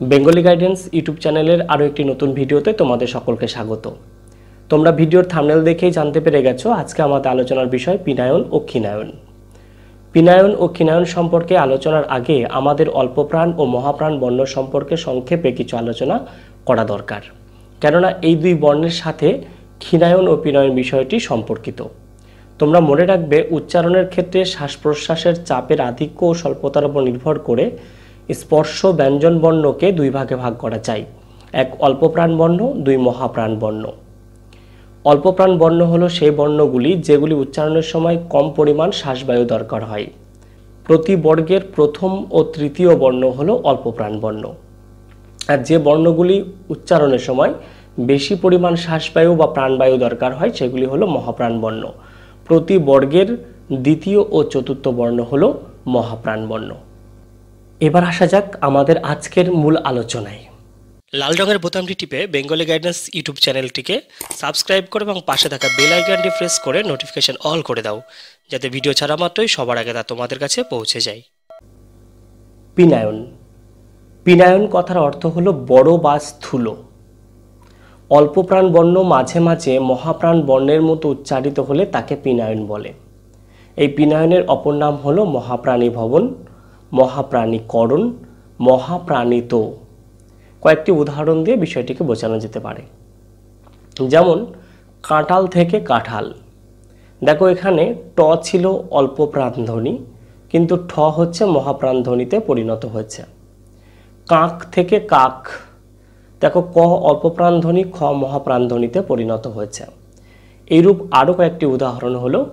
Bengali guidance YouTube চ্যানেলের আরও একটি নতুন ভিডিওতে তোমাদের সকলকে স্বাগত। তোমরা ভিডিওর থামনেল দেখেই জানতে পেরে গেছো আজকে আমাদের আলোচনার বিষয় পিনায়ন ও ক্ষীণায়ন। পিনায়ন ও ক্ষীণায়ন সম্পর্কে আলোচনার আগে আমাদের অল্পপ্রাণ ও মহাপ্রাণ বর্ণ সম্পর্কে সংক্ষেপে কিছু আলোচনা করা দরকার। কেননা এই দুই বর্ণের সাথে ক্ষীণায়ন ও পিনায়ন বিষয়টি সম্পর্কিত। তোমরা মনে রাখবে, উচ্চারণের ক্ষেত্রে শ্বাস প্রশ্বাসের চাপের আধিক্য ও স্বল্পতার উপর নির্ভর করে স্পর্শ ব্যঞ্জন বর্ণকে দুই ভাগে ভাগ করা যায় এক অল্পপ্রাণ বর্ণ, দুই মহাপ্রাণ বর্ণ। অল্পপ্রাণ বর্ণ হলো সেই বর্ণগুলি যেগুলি উচ্চারণের সময় কম পরিমাণ শ্বাসবায়ু দরকার হয়। প্রতি বর্গের প্রথম ও তৃতীয় বর্ণ হলো অল্পপ্রাণ বর্ণ। আর যে বর্ণগুলি উচ্চারণের সময় বেশি পরিমাণ শ্বাসবায়ু বা প্রাণবায়ু দরকার হয়, সেগুলি হলো মহাপ্রাণ বর্ণ। প্রতি বর্গের দ্বিতীয় ও চতুর্থ বর্ণ হলো মহাপ্রাণ বর্ণ। এবার আসা যাক আমাদের আজকের মূল আলোচনায়। লাল রঙের বোতামটি টিপে বেঙ্গলি গাইডেন্স ইউটিউব চ্যানেলটিকে সাবস্ক্রাইব করে এবং পাশে থাকা বেল আইকনটি প্রেস করে নোটিফিকেশন অল করে দাও, যাতে ভিডিও ছাড়া মাত্রই সবার আগে তা তোমাদের কাছে পৌঁছে যায়। পিনায়ন। পিনায়ন কথার অর্থ হলো বড় বা স্থূল। অল্পপ্রাণ বর্ণ মাঝে মাঝে মহাপ্রাণ বর্ণের মতো উচ্চারিত হলে তাকে পিনায়ন বলে। এই পিনায়নের অপর নাম হলো মহাপ্রাণী ভবন। মহাপ্রাণীকরণ, মহাপ্রাণিত। কয়েকটি উদাহরণ দিয়ে বিষয়টিকে বোঝানো যেতে পারে। যেমন, কাঁঠাল থেকে কাঁঠাল। দেখো, এখানে ট ছিল অল্প প্রাণধ্বনি, কিন্তু ঠ হচ্ছে মহাপ্রাণধ্বনিতে পরিণত হয়েছে। কাক থেকে কাক। দেখো, ক অল্প প্রাণধ্বনি, খ মহাপ্রাণধ্বনিতে পরিণত হয়েছে। এইরূপ আরও কয়েকটি উদাহরণ হলো,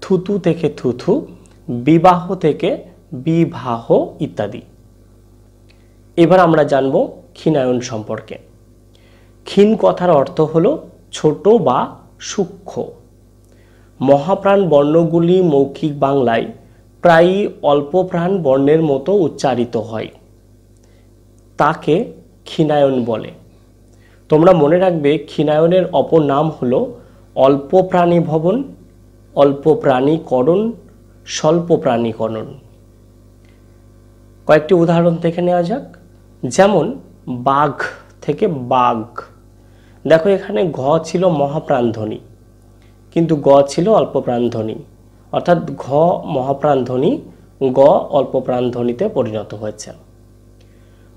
থুতু থেকে থুথু, বিবাহ থেকে বিবাহ ইত্যাদি। এবার আমরা জানব ক্ষীণায়ন সম্পর্কে। ক্ষীণ কথার অর্থ হল ছোট বা সূক্ষ্ম। মহাপ্রাণ বর্ণগুলি মৌখিক বাংলায় প্রায়ই অল্প প্রাণ বর্ণের মতো উচ্চারিত হয়। তাকে ক্ষীণায়ন বলে। তোমরা মনে রাখবে ক্ষীণায়নের অপর নাম হল অল্প প্রাণী ভবন অল্প প্রাণীকরণ, স্বল্প প্রাণীকরণ। কয়েকটি উদাহরণ দেখে নেওয়া যাক। যেমন, বাঘ থেকে বাঘ। দেখো এখানে ঘ ছিল মহাপ্রাণধ্বনি, কিন্তু গ ছিল অল্প প্রাণধ্বনি অর্থাৎ ঘ মহাপ্রাণধ্বনি, গ অল্প প্রাণধ্বনিতে পরিণত হয়েছে।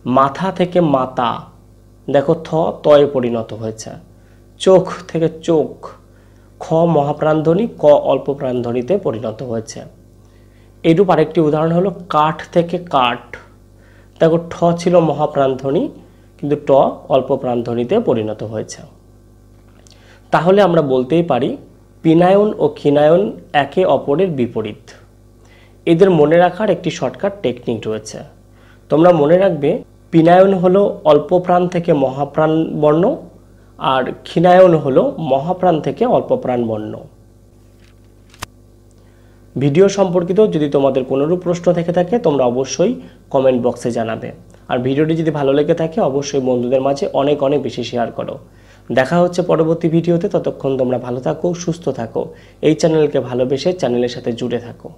মাথা থেকে মাতা, দেখো থ তয়ে পরিণত হয়েছে। চোখ থেকে চোখ, খ মহাপ্রাণধ্বনি, ক অল্প প্রাণধ্বনিতে পরিণত হয়েছে। এইরূপ আরেকটি উদাহরণ হলো কাঠ থেকে কাঠ। দেখো, ঠ ছিল মহাপ্রাণধ্বনি, কিন্তু ট অল্প প্রাণধ্বনিতে পরিণত হয়েছে। তাহলে আমরা বলতেই পারি, পিনায়ন ও ক্ষীণায়ন একে অপরের বিপরীত। এদের মনে রাখার একটি শর্টকাট টেকনিক রয়েছে। তোমরা মনে রাখবে, পিনায়ন হলো অল্প প্রাণ থেকে মহাপ্রাণ বর্ণ, আর ক্ষীণায়ন হলো মহাপ্রাণ থেকে অল্প প্রাণ বর্ণ। ভিডিও সম্পর্কিত যদি তোমাদের কোনোরূপ প্রশ্ন থেকে থাকে, তোমরা অবশ্যই কমেন্ট বক্সে জানাবে। আর ভিডিওটি যদি ভালো লেগে থাকে, অবশ্যই বন্ধুদের মাঝে অনেক অনেক বেশি শেয়ার করো। দেখা হচ্ছে পরবর্তী ভিডিওতে, ততক্ষণ তোমরা ভালো থাকো, সুস্থ থাকো। এই চ্যানেলকে ভালোবেসে চ্যানেলের সাথে জুড়ে থাকো।